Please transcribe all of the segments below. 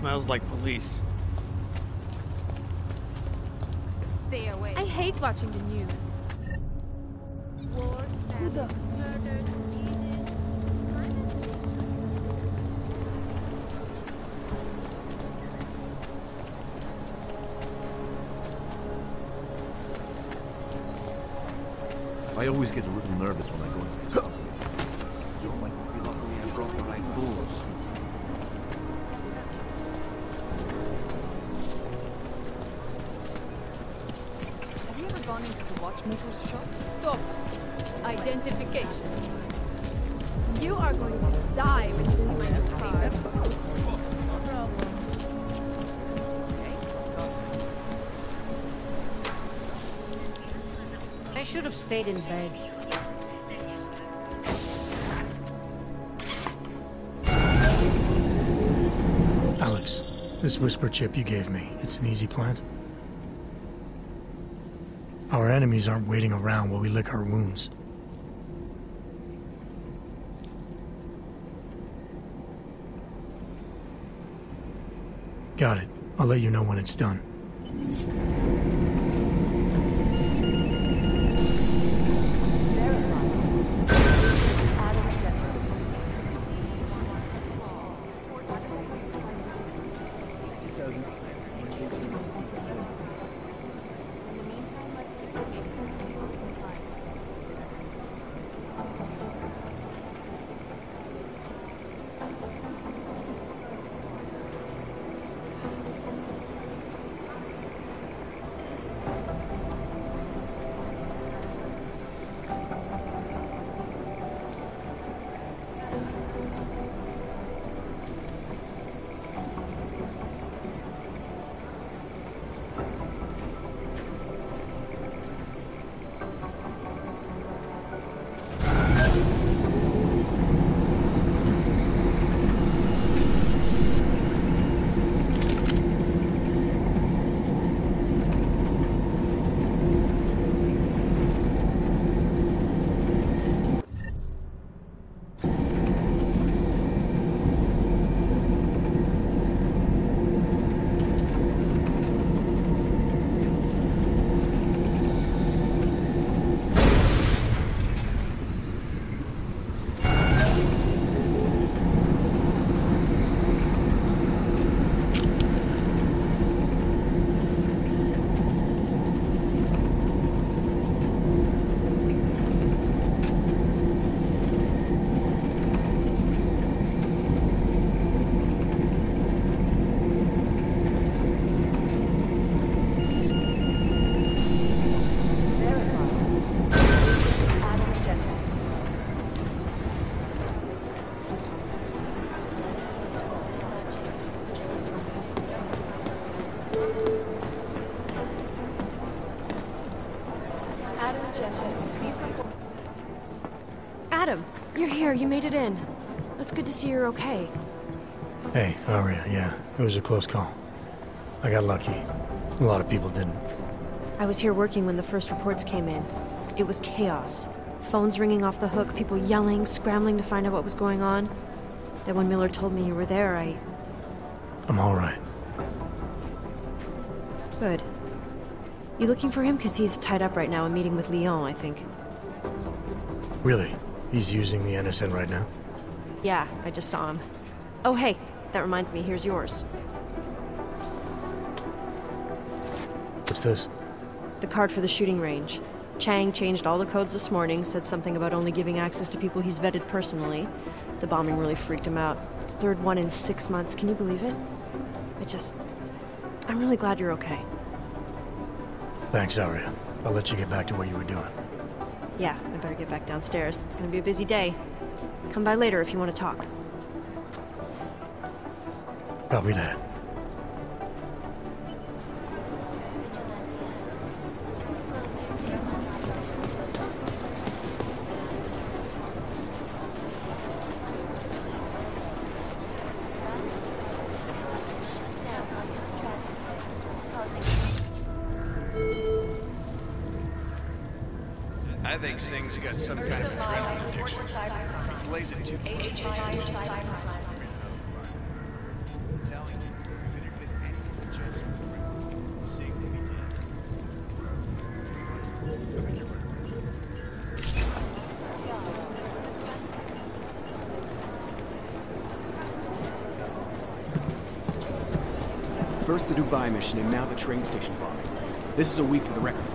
Smells like police. Stay away. I hate watching the news. Wars, famines, murders, diseases. I always get a little nervous when I go should have stayed in bed. Alex, this whisper chip you gave me, it's an easy plant? Our enemies aren't waiting around while we lick our wounds. Got it. I'll let you know when it's done. Adam made it in. It's good to see you're okay. Hey, Aria, yeah, it was a close call. I got lucky. A lot of people didn't. I was here working when the first reports came in. It was chaos. Phones ringing off the hook, people yelling, scrambling to find out what was going on. Then when Miller told me you were there, I. I'm alright. Good. You looking for him? Because he's tied up right now and meeting with Leon, I think. Really? He's using the NSN right now? Yeah, I just saw him. Oh, hey, that reminds me, here's yours. What's this? The card for the shooting range. Chang changed all the codes this morning, said something about only giving access to people he's vetted personally. The bombing really freaked him out. Third one in six months, can you believe it? I just. I'm really glad you're okay. Thanks, Aria. I'll let you get back to what you were doing. Yeah, I better get back downstairs. It's gonna be a busy day. Come by later if you want to talk. Copy that. I think Singh's got some kind of crowd addiction. He plays it too much. First the Dubai mission, and now the train station bombing. This is a week for the record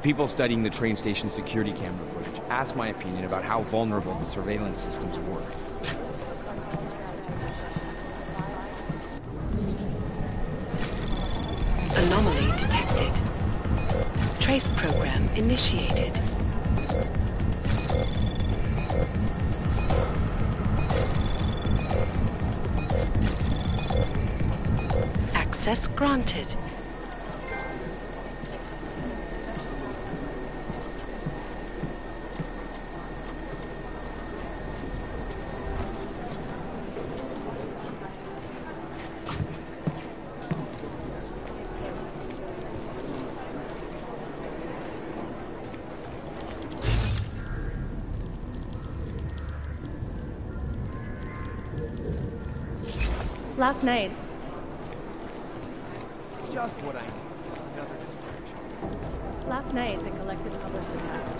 The people studying the train station security camera footage asked my opinion about how vulnerable the surveillance systems were. Anomaly detected. Trace program initiated. Access granted. Last night, Just what I need. Another distraction. last night, the collective published the tax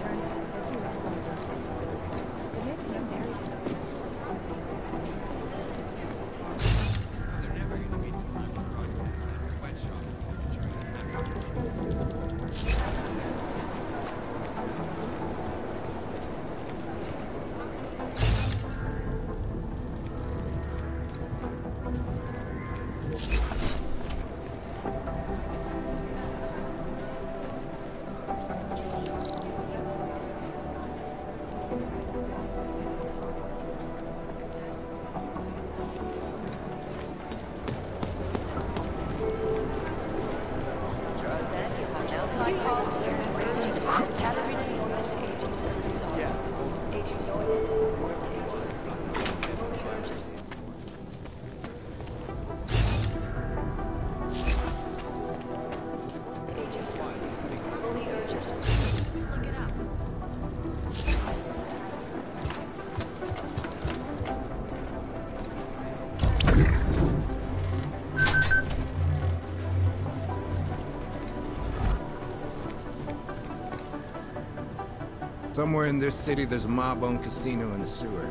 Somewhere in this city, there's a mob-owned casino in the sewer.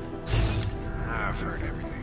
I've heard everything.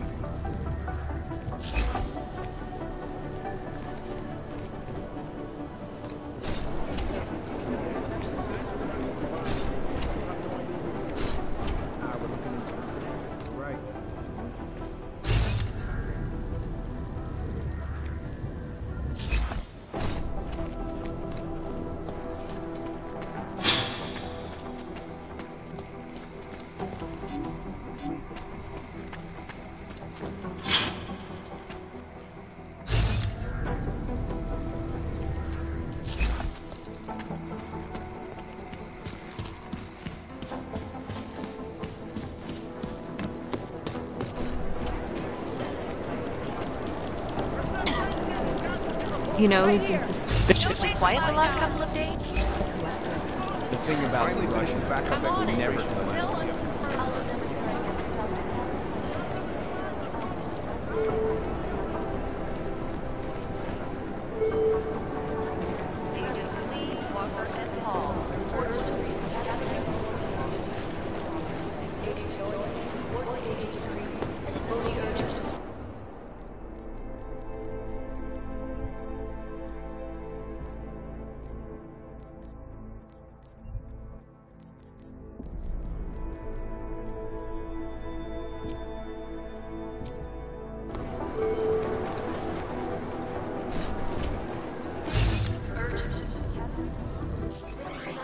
You know who's been suspiciously quiet the last couple of days? The thing about the Russian Russians, they never tell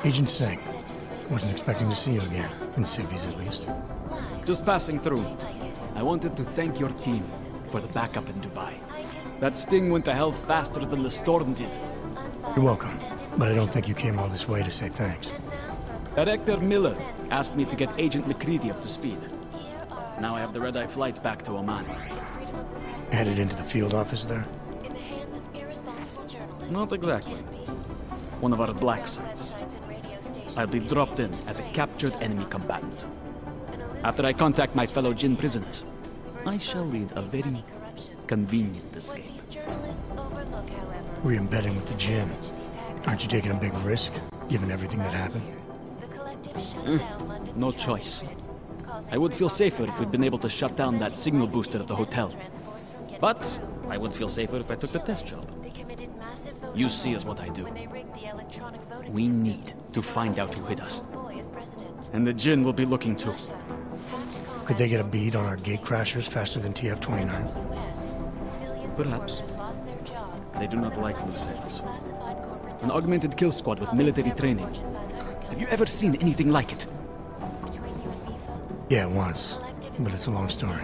Agent Singh. Wasn't expecting to see you again. In civvies, at least. Just passing through. I wanted to thank your team for the backup in Dubai. That sting went to hell faster than the storm did. You're welcome. But I don't think you came all this way to say thanks. Director Miller asked me to get Agent McCready up to speed. Now I have the red-eye flight back to Oman. Headed into the field office there? Not exactly. one of our black sites. I'll be dropped in as a captured enemy combatant. After I contact my fellow Jinn prisoners, I shall lead a very convenient escape. Re-embedding with the Jinn. Aren't you taking a big risk, given everything that happened? Eh, no choice. I would feel safer if we'd been able to shut down that signal booster at the hotel. But I would feel safer if I took the test job. You see is what I do. We need to find out who hit us. And the Jinn will be looking too. Could they get a bead on our gate crashers faster than TF-29? Perhaps. They do not like loose ends. An augmented kill squad with military training. Have you ever seen anything like it? Yeah, once. But it's a long story.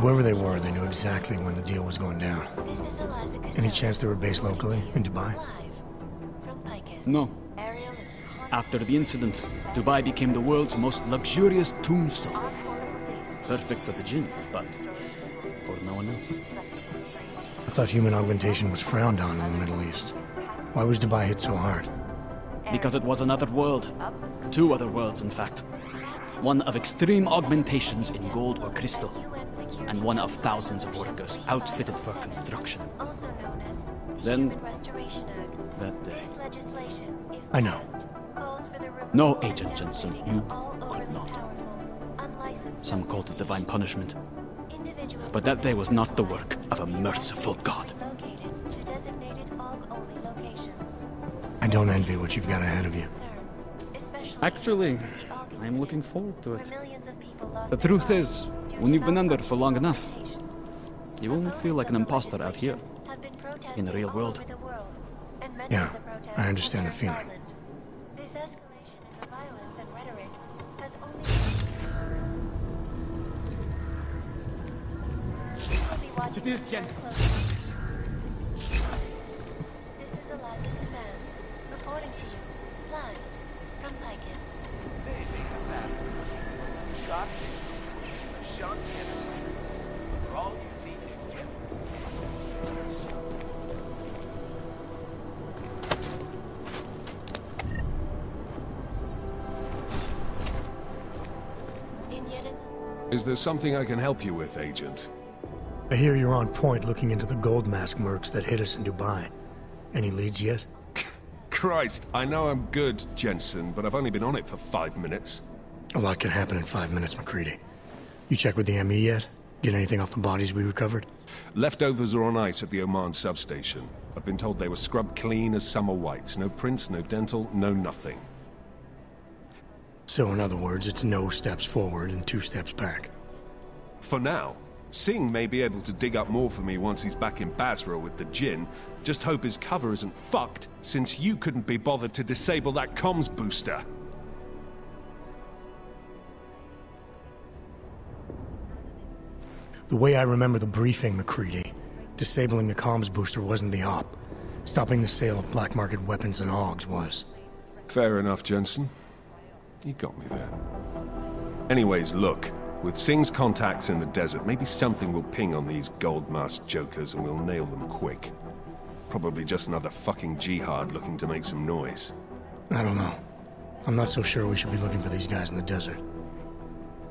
Whoever they were, they knew exactly when the deal was going down. Any chance they were based locally, in Dubai? No. After the incident, Dubai became the world's most luxurious tombstone. Perfect for the Jinn, but for no one else. I thought human augmentation was frowned on in the Middle East. Why was Dubai hit so hard? Because it was another world. Two other worlds, in fact. One of extreme augmentations in gold or crystal, and one of thousands of workers outfitted for construction. Then, that day. I know. No, Agent Jensen, you could not. Some called it divine punishment. But that day was not the work of a merciful God. I don't envy what you've got ahead of you. Actually, I'm looking forward to it. The truth is, when you've been under for long enough, you won't feel like an imposter out here, in the real world. Yeah, I understand the feeling. It is Jensen. This is Is there something I can help you with, Agent? I hear you're on point looking into the gold mask mercs that hit us in Dubai. Any leads yet? Christ, I know I'm good, Jensen, but I've only been on it for five minutes. A lot can happen in five minutes, McCready. You check with the ME yet? Get anything off the bodies we recovered? Leftovers are on ice at the Oman substation. I've been told they were scrubbed clean as summer whites. No prints, no dental, no nothing. So, in other words, it's no steps forward and two steps back. For now. Singh may be able to dig up more for me once he's back in Basra with the Jinn. Just hope his cover isn't fucked, since you couldn't be bothered to disable that comms booster. The way I remember the briefing, McCready, disabling the comms booster wasn't the op. Stopping the sale of black market weapons and AUGs was. Fair enough, Jensen. You got me there. Anyways, look. With Singh's contacts in the desert, maybe something will ping on these gold masked jokers and we'll nail them quick. Probably just another fucking jihad looking to make some noise. I don't know. I'm not so sure we should be looking for these guys in the desert.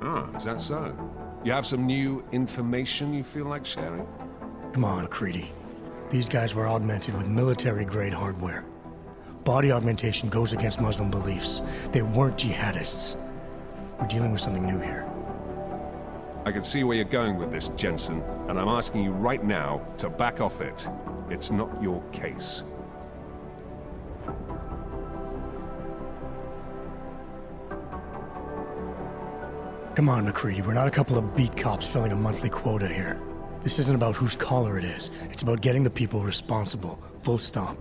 Ah, is that so? You have some new information you feel like sharing? Come on, Creedy. These guys were augmented with military-grade hardware. Body augmentation goes against Muslim beliefs. They weren't jihadists. We're dealing with something new here. I can see where you're going with this, Jensen, and I'm asking you right now to back off it. It's not your case. Come on, McCready. We're not a couple of beat cops filling a monthly quota here. This isn't about whose collar it is. It's about getting the people responsible. Full stop.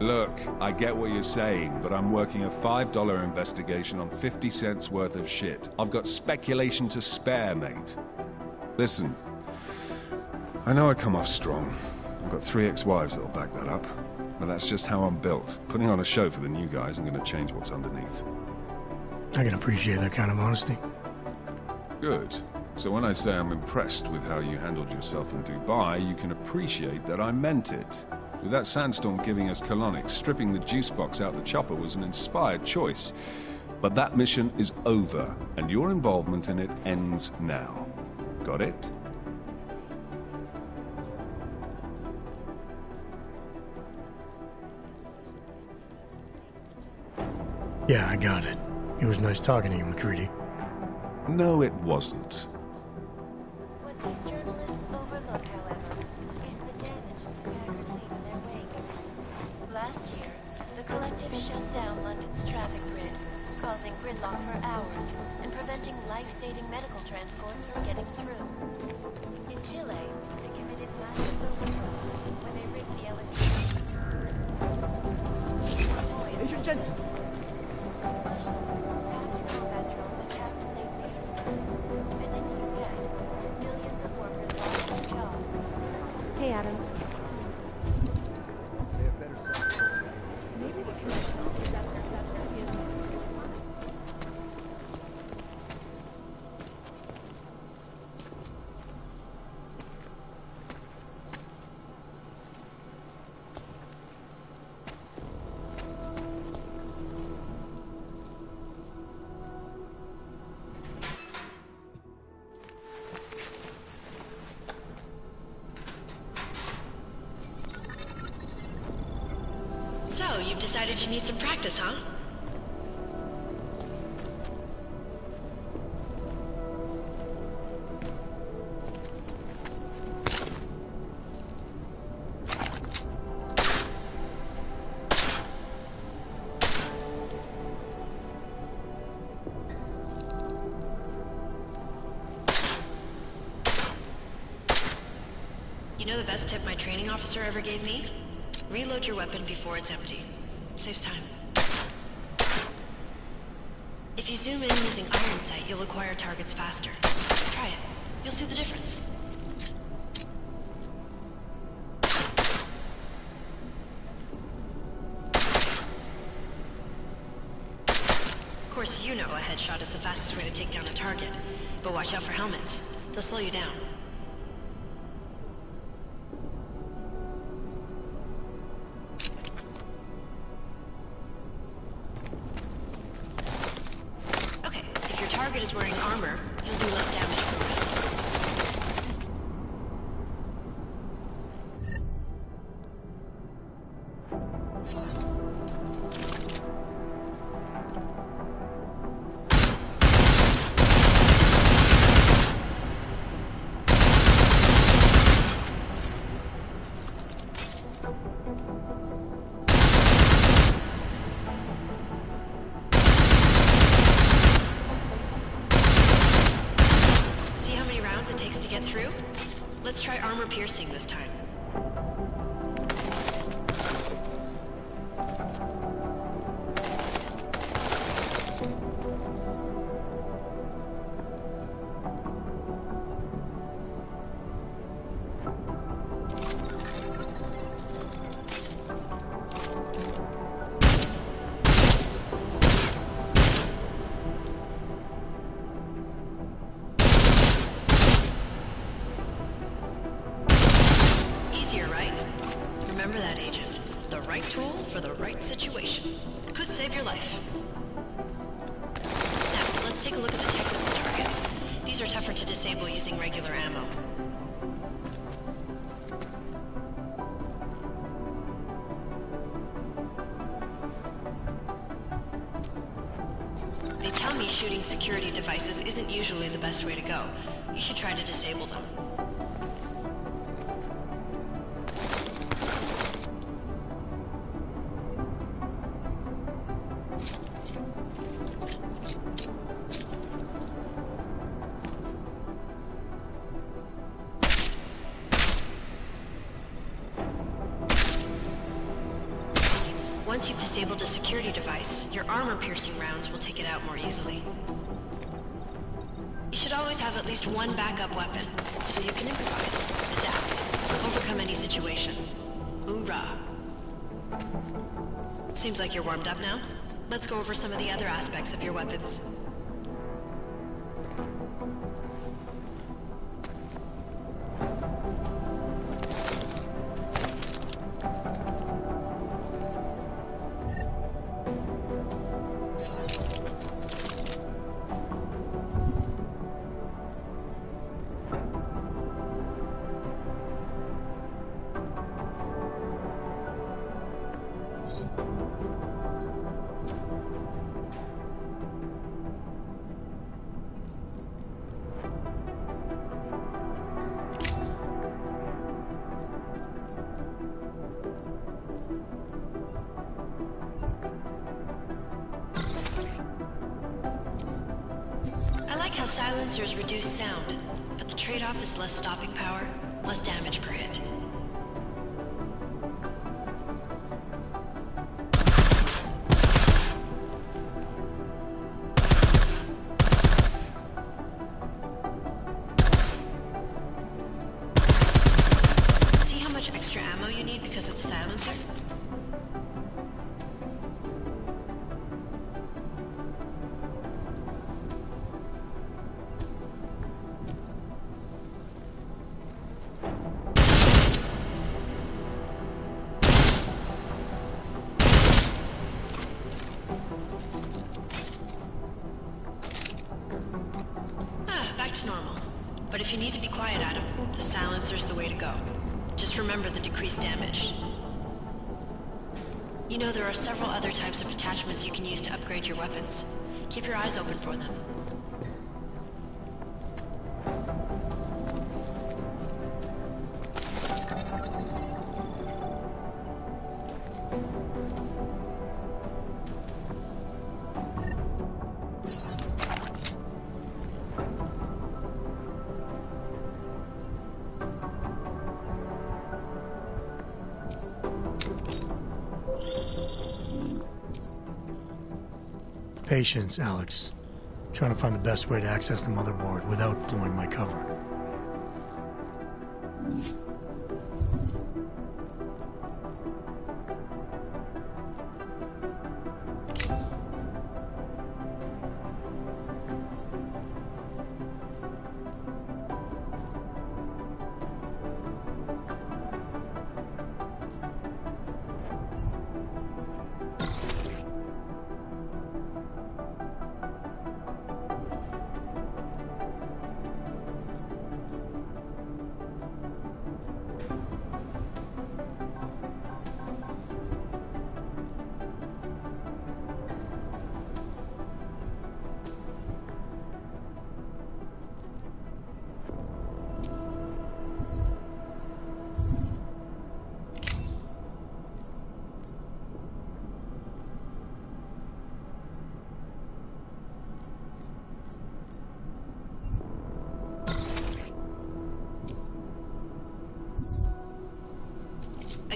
Look, I get what you're saying, but I'm working a $5 investigation on 50 cents worth of shit. I've got speculation to spare, mate. Listen, I know I come off strong. I've got three ex-wives that'll back that up. But that's just how I'm built. Putting on a show for the new guys ain't gonna change what's underneath. I can appreciate that kind of honesty. Good. So when I say I'm impressed with how you handled yourself in Dubai, you can appreciate that I meant it. With that sandstorm giving us colonics, stripping the juice box out the chopper was an inspired choice. But that mission is over, and your involvement in it ends now. Got it? Yeah, I got it. It was nice talking to you, McCready. No, it wasn't. Shut down London's traffic grid, causing gridlock for hours and preventing life-saving medical transports from getting through. In Chile, they committed mass when they rigged the electricity. Agent Jensen! You've decided you need some practice, huh? You know the best tip my training officer ever gave me? Reload your weapon before it's empty. Saves time. If you zoom in using iron sight, you'll acquire targets faster. Try it. You'll see the difference. Of course, you know a headshot is the fastest way to take down a target. But watch out for helmets. They'll slow you down. Piercing this time. Remember that, Agent. The right tool for the right situation. Could save your life. Now, let's take a look at the technical targets. These are tougher to disable using regular ammo. They tell me shooting security devices isn't usually the best way to go. You should try to disable them. Once you've disabled a security device, your armor-piercing rounds will take it out more easily. You should always have at least one backup weapon, so you can improvise, adapt, overcome any situation. Hoorah! Seems like you're warmed up now. Let's go over some of the other aspects of your weapons. Silencers reduce sound, but the trade-off is less stopping power, less damage per hit. Silencer's the way to go. Just remember the decreased damage. You know there are several other types of attachments you can use to upgrade your weapons. Keep your eyes open for them. Patience, Alex. Trying to find the best way to access the motherboard without blowing my cover.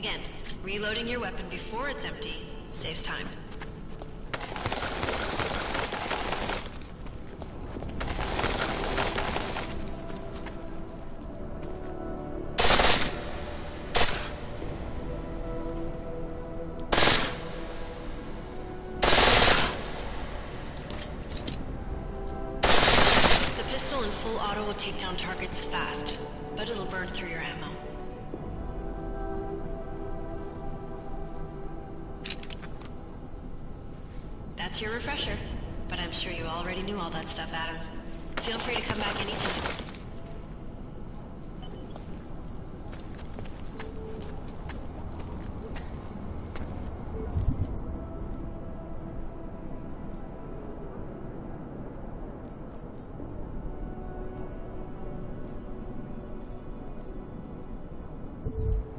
Again, reloading your weapon before it's empty saves time. The pistol in full auto will take down targets fast, but it'll burn through your ammo. Your refresher, but I'm sure you already knew all that stuff, Adam. Feel free to come back anytime. you